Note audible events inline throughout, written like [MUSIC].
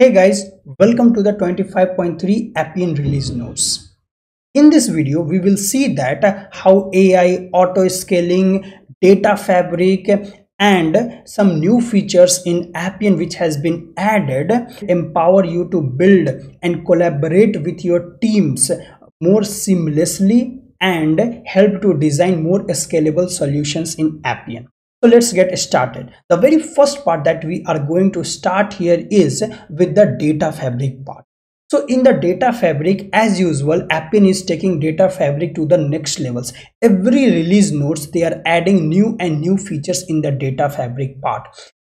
Hey guys, welcome to the 25.3 Appian release notes. In this video, we will see that how AI, auto scaling, data fabric, and some new features in Appian which has been added empower you to build and collaborate with your teams more seamlessly and help to design more scalable solutions in Appian. So let's get started. The very first part that we are going to start here is with the data fabric part. So in the data fabric, as usual, Appian is taking data fabric to the next levels. Every release notes, they are adding new and new features in the data fabric part.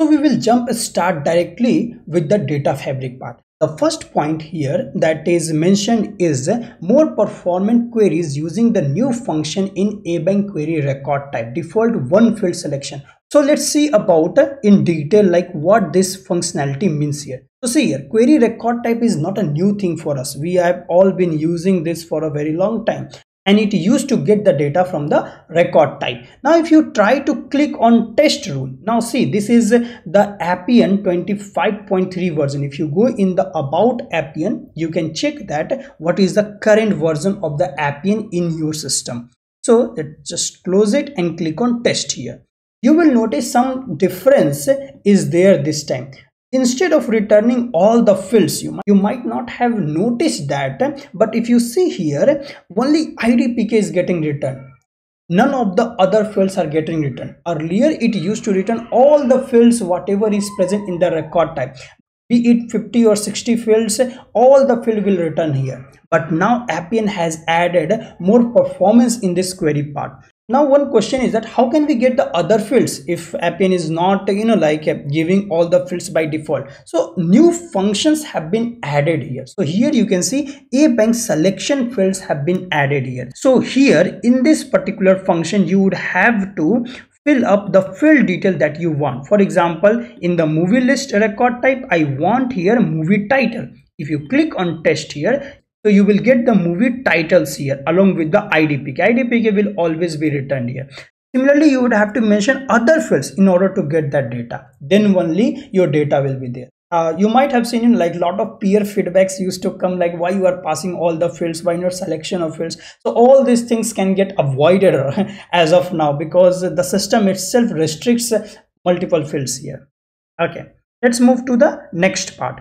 So we will jump start directly with the data fabric part. The first point here that is mentioned is more performant queries using the new function in a! query record type default one field selection. So let's see about in detail like what this functionality means here. So see here query record type is not a new thing for us. We have all been using this for a very long time and it used to get the data from the record type. Now if you try to click on test rule now see this is the appian 25.3 version. If you go in the about appian you can check that what is the current version of the appian in your system. So just close it and click on test here. You will notice some difference is there this time instead of returning all the fields you might, you might not have noticed that but if you see here only idpk is getting returned. None of the other fields are getting returned. Earlier it used to return all the fields whatever is present in the record type. Be it 50 or 60 fields all the field will return here. But now appian has added more performance in this query part now one question is that how can we get the other fields if appian is not you know like uh, giving all the fields by default? So new functions have been added here. So here you can see a! selection fields have been added here. So here in this particular function you would have to fill up the field detail that you want. For example in the movie list record type i want here movie title. If you click on test here so you will get the movie titles here along with the IDPK. IDPK will always be returned here. Similarly, you would have to mention other fields in order to get that data. Then only your data will be there. Uh, you might have seen in like lot of peer feedbacks used to come like why you are passing all the fields why not selection of fields so all these things can get avoided [LAUGHS] as of now because the system itself restricts multiple fields here okay let's move to the next part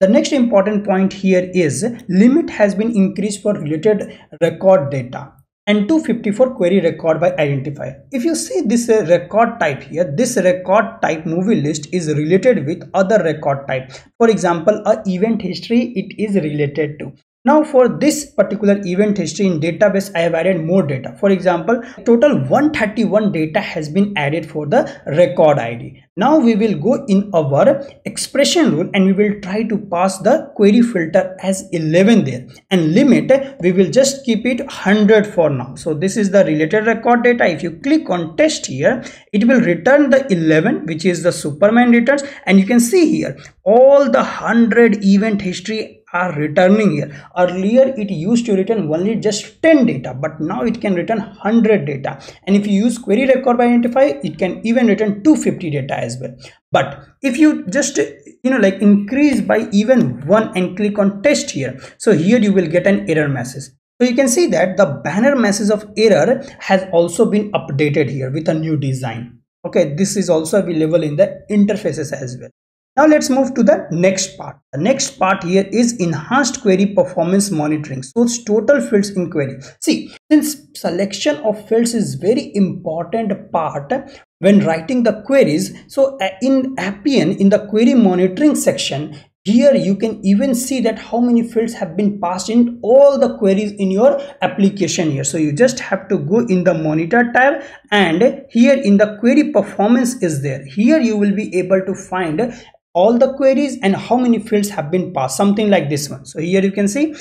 the next important point here is limit has been increased for related record data and 254 query record by identifier. If you see this uh, record type here, this record type movie list is related with other record type. For example, a event history it is related to. Now for this particular event history in database, I have added more data. For example, total 131 data has been added for the record ID. Now we will go in our expression rule and we will try to pass the query filter as 11 there and limit we will just keep it 100 for now. So this is the related record data. If you click on test here, it will return the 11 which is the Superman returns and you can see here all the 100 event history are returning here. Earlier it used to return only just 10 data but now it can return 100 data. And if you use query record by identify it can even return 250 data as well. But if you just you know like increase by even one and click on test here so here you will get an error message. So you can see that the banner message of error has also been updated here with a new design. Okay this is also available in the interfaces as well now let's move to the next part. The next part here is enhanced query performance monitoring. So it's total fields in query. See, since selection of fields is very important part when writing the queries. So uh, in Appian, in the query monitoring section, here you can even see that how many fields have been passed in all the queries in your application here so you just have to go in the monitor tab and here in the query performance is there here you will be able to find all the queries and how many fields have been passed something like this one. So here you can see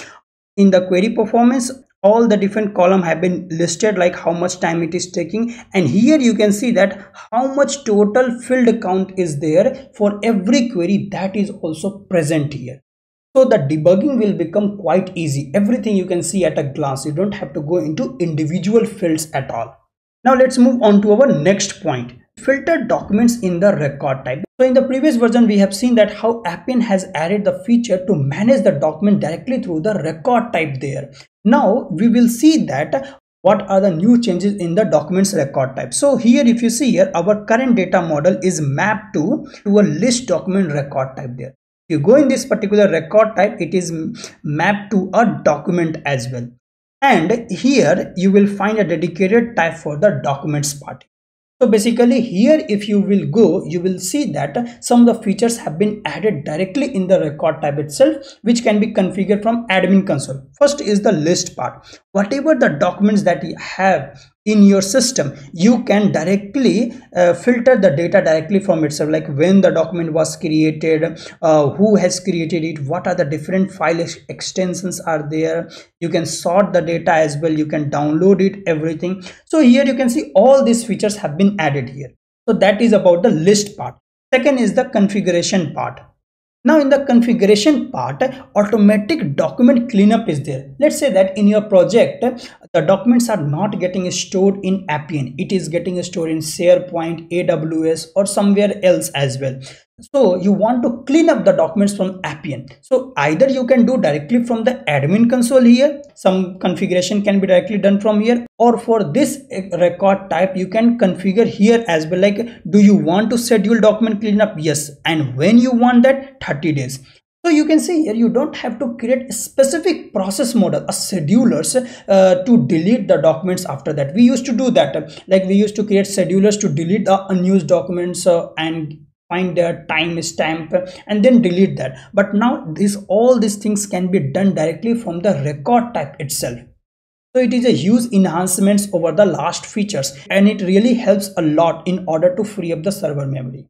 in the query performance all the different column have been listed like how much time it is taking. And here you can see that how much total field count is there for every query that is also present here. So the debugging will become quite easy. Everything you can see at a glance. You don't have to go into individual fields at all. Now let's move on to our next point filter documents in the record type. So in the previous version, we have seen that how Appian has added the feature to manage the document directly through the record type there. Now we will see that what are the new changes in the documents record type so here if you see here our current data model is mapped to to a list document record type there if you go in this particular record type it is mapped to a document as well and here you will find a dedicated type for the documents part so basically here if you will go you will see that some of the features have been added directly in the record type itself which can be configured from admin console. First is the list part. Whatever the documents that you have in your system you can directly uh, filter the data directly from itself. Like when the document was created uh, who has created it what are the different file ex extensions are there. You can sort the data as well. You can download it everything. So here you can see all these features have been added here. So that is about the list part. Second is the configuration part now in the configuration part, automatic document cleanup is there. Let's say that in your project, the documents are not getting stored in Appian. It is getting stored in SharePoint, AWS or somewhere else as well so you want to clean up the documents from appian. So either you can do directly from the admin console here. Some configuration can be directly done from here. Or for this record type you can configure here as well like do you want to schedule document cleanup? Yes. And when you want that 30 days. So you can see here you don't have to create a specific process model a schedulers uh, to delete the documents after that. We used to do that. Like we used to create schedulers to delete the unused documents uh, and find a time stamp and then delete that. But now this all these things can be done directly from the record type itself. So it is a huge enhancements over the last features and it really helps a lot in order to free up the server memory.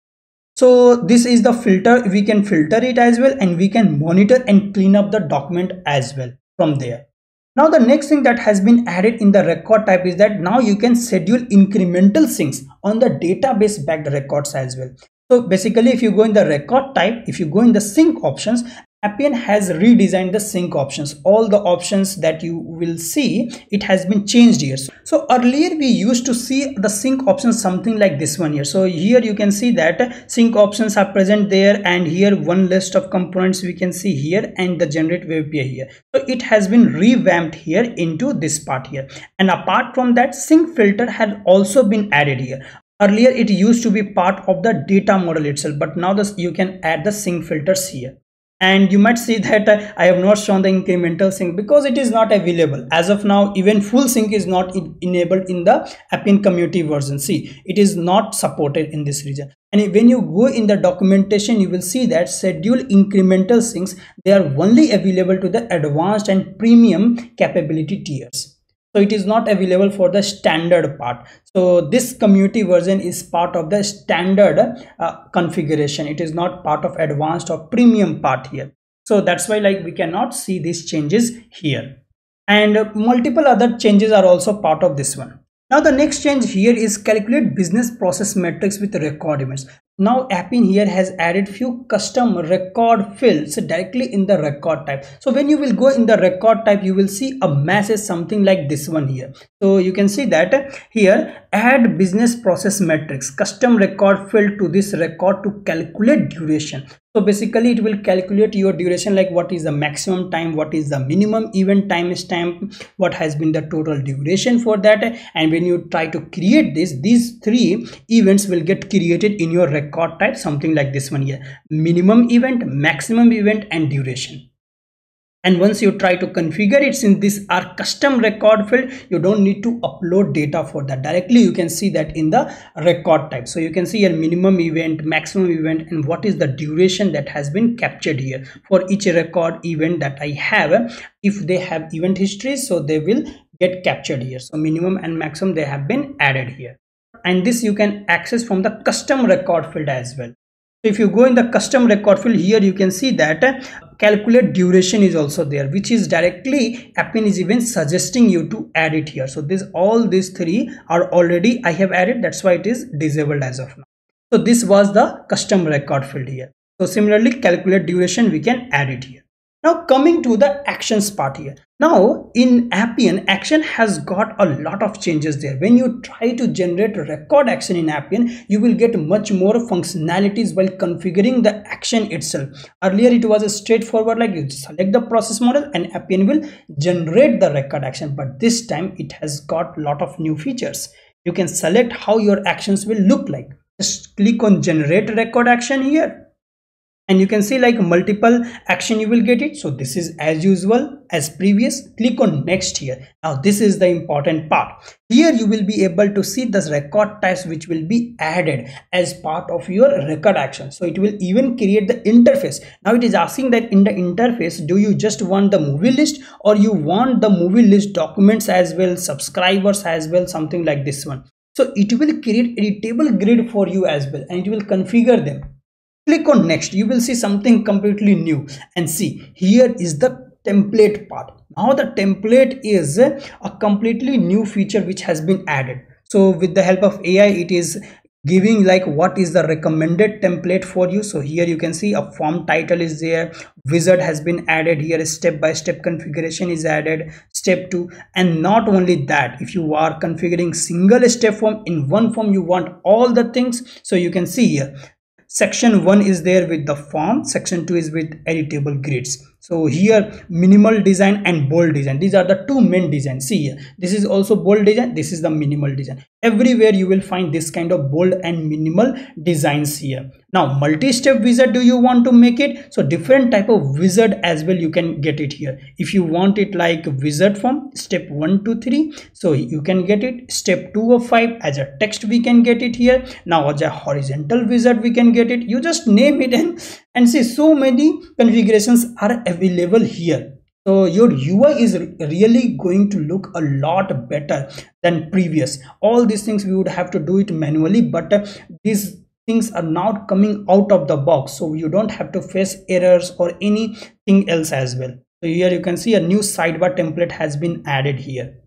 So this is the filter. We can filter it as well and we can monitor and clean up the document as well from there. Now the next thing that has been added in the record type is that now you can schedule incremental syncs on the database backed records as well so basically if you go in the record type, if you go in the sync options, Appian has redesigned the sync options. All the options that you will see, it has been changed here. So earlier we used to see the sync options something like this one here. So here you can see that sync options are present there and here one list of components we can see here and the generate web API here. So it has been revamped here into this part here. And apart from that sync filter has also been added here earlier it used to be part of the data model itself but now this you can add the sync filters here. And you might see [LAUGHS] that uh, I have not shown the incremental sync because it is not available. As of now even full sync is not enabled in the Appian community version. See it is not supported in this region. And when you go in the documentation you will see that schedule incremental syncs they are only available to the advanced and premium capability tiers so it is not available for the standard part. So this community version is part of the standard uh, configuration. It is not part of advanced or premium part here. So that's why like we cannot see these changes here. And multiple other changes are also part of this one. Now the next change here is calculate business process metrics with record events now Appian here has added few custom record fields directly in the record type. So when you will go in the record type you will see a message something like this one here. So you can see that here add business process metrics custom record field to this record to calculate duration. So basically it will calculate your duration like what is the maximum time what is the minimum event time stamp what has been the total duration for that and when you try to create this these three events will get created in your record type something like this one here. Minimum event maximum event and duration and once you try to configure it since this are custom record field you don't need to upload data for that. Directly you can see that in the record type. So you can see a minimum event maximum event and what is the duration that has been captured here for each record event that i have. If they have event history so they will get captured here. So minimum and maximum they have been added here. And this you can access from the custom record field as well. If you go in the custom record field here you can see that calculate duration is also there which is directly Appian is even suggesting you to add it here. So this all these three are already I have added that's why it is disabled as of now. So this was the custom record field here. So similarly calculate duration we can add it here now coming to the actions part here now in Appian, action has got a lot of changes there. When you try to generate record action in Appian, you will get much more functionalities while configuring the action itself. Earlier it was a straightforward like you select the process model and Appian will generate the record action. But this time it has got a lot of new features. You can select how your actions will look like. Just click on generate record action here and you can see like multiple action you will get it. So this is as usual as previous. Click on next here. Now this is the important part. Here you will be able to see the record types which will be added as part of your record action. So it will even create the interface. Now it is asking that in the interface do you just want the movie list or you want the movie list documents as well subscribers as well something like this one? So it will create a table grid for you as well and it will configure them click on next. You will see something completely new. And see here is the template part. Now the template is a completely new feature which has been added. So with the help of ai it is giving like what is the recommended template for you. So here you can see a form title is there. Wizard has been added. Here step by step configuration is added. Step 2 and not only that if you are configuring single step form in one form you want all the things. So you can see here section 1 is there with the form section 2 is with editable grids so here minimal design and bold design. These are the two main designs see here this is also bold design. This is the minimal design. Everywhere you will find this kind of bold and minimal designs here. Now multi-step wizard do you want to make it? So different type of wizard as well you can get it here. If you want it like wizard form step 1 to 3 so you can get it. Step 2 or 5 as a text we can get it here. Now as a horizontal wizard we can get it. You just name it and [LAUGHS] and see. So many configurations are available here. So your ui is really going to look a lot better than previous. All these things we would have to do it manually but uh, these things are now coming out of the box. So you don't have to face errors or anything else as well. So here you can see a new sidebar template has been added here.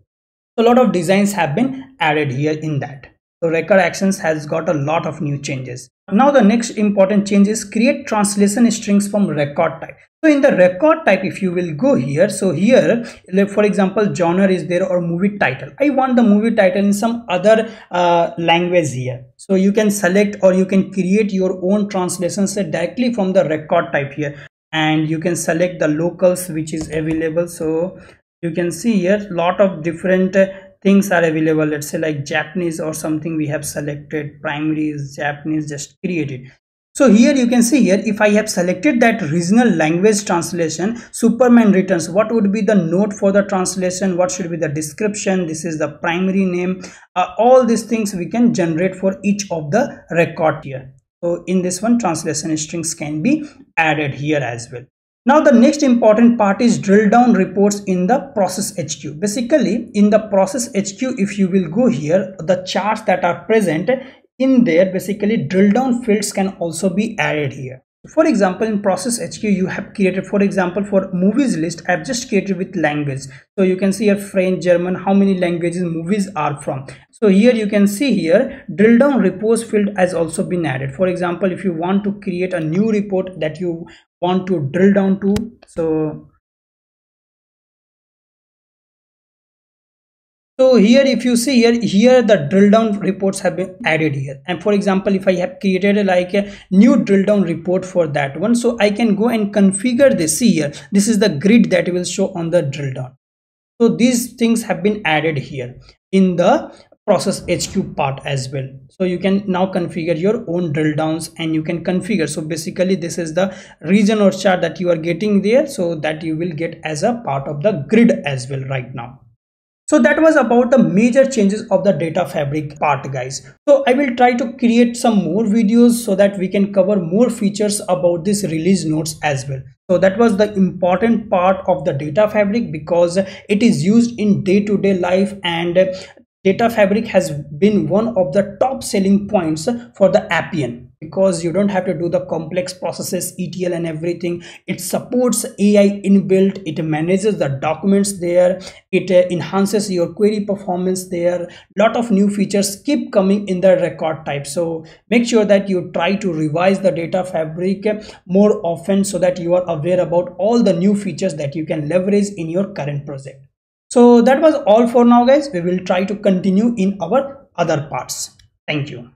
A lot of designs have been added here in that so record actions has got a lot of new changes now the next important change is create translation strings from record type. So in the record type, if you will go here, so here, for example, genre is there or movie title. I want the movie title in some other uh, language here. So you can select or you can create your own translations directly from the record type here. And you can select the locals which is available. So you can see here lot of different things are available let's say like japanese or something we have selected primary is japanese just created. So here you can see here if i have selected that regional language translation superman returns what would be the note for the translation? What should be the description? This is the primary name. Uh, all these things we can generate for each of the record here. So in this one translation strings can be added here as well now the next important part is drill down reports in the process HQ. Basically in the process HQ if you will go here the charts that are present in there basically drill down fields can also be added here for example in process hq you have created for example for movies list i've just created with language. So you can see a french german how many languages movies are from. So here you can see here drill down reports field has also been added. For example if you want to create a new report that you want to drill down to so so here if you see here here the drill down reports have been added here. And for example if i have created like a new drill down report for that one so i can go and configure this. See here this is the grid that will show on the drill down. So these things have been added here in the process hq part as well. So you can now configure your own drill downs and you can configure. So basically this is the region or chart that you are getting there so that you will get as a part of the grid as well right now so that was about the major changes of the data fabric part guys. So i will try to create some more videos so that we can cover more features about this release notes as well. So that was the important part of the data fabric because it is used in day-to-day -day life and data fabric has been one of the top selling points for the appian because you don't have to do the complex processes etl and everything. It supports ai inbuilt. It manages the documents there. It uh, enhances your query performance there. Lot of new features keep coming in the record type. So make sure that you try to revise the data fabric more often so that you are aware about all the new features that you can leverage in your current project. So that was all for now guys. We will try to continue in our other parts. Thank you